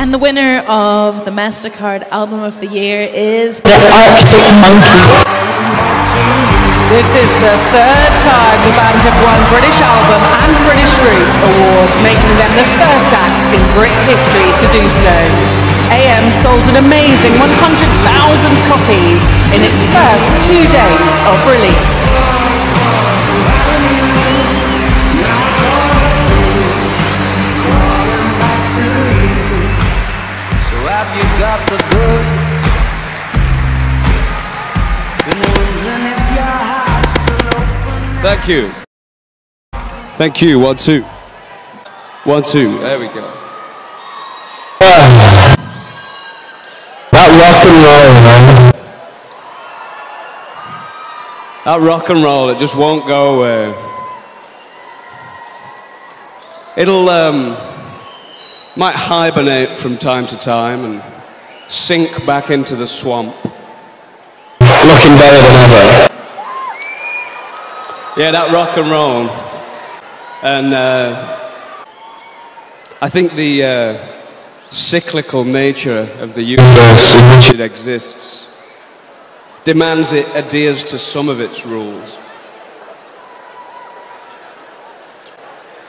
And the winner of the MasterCard Album of the Year is The Arctic Monkeys. This is the third time the band have won British Album and British Group Award, making them the first act in Brit history to do so. AM sold an amazing 100,000 copies in its first two days of release. Have got the good? Been wondering if your heart's still open. Thank you. Thank you. One, two. One, two. There we go. That rock and roll, man. That rock and roll, it just won't go away. It'll, um, might hibernate from time to time and sink back into the swamp. Looking better than ever. Yeah, that rock and roll. And uh, I think the uh, cyclical nature of the universe in which it exists demands it adheres to some of its rules.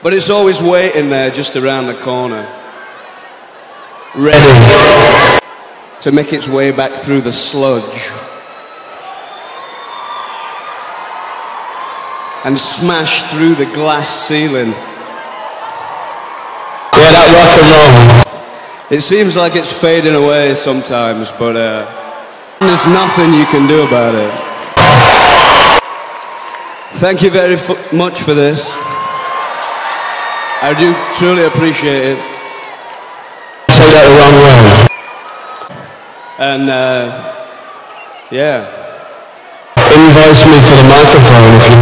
But it's always waiting there just around the corner, ready to make its way back through the sludge and smash through the glass ceiling. Yeah, that rock and roll. It seems like it's fading away sometimes, but uh, there's nothing you can do about it. Thank you very much for this. I do truly appreciate it. Say that the wrong way. And uh, yeah, Invoice me for the microphone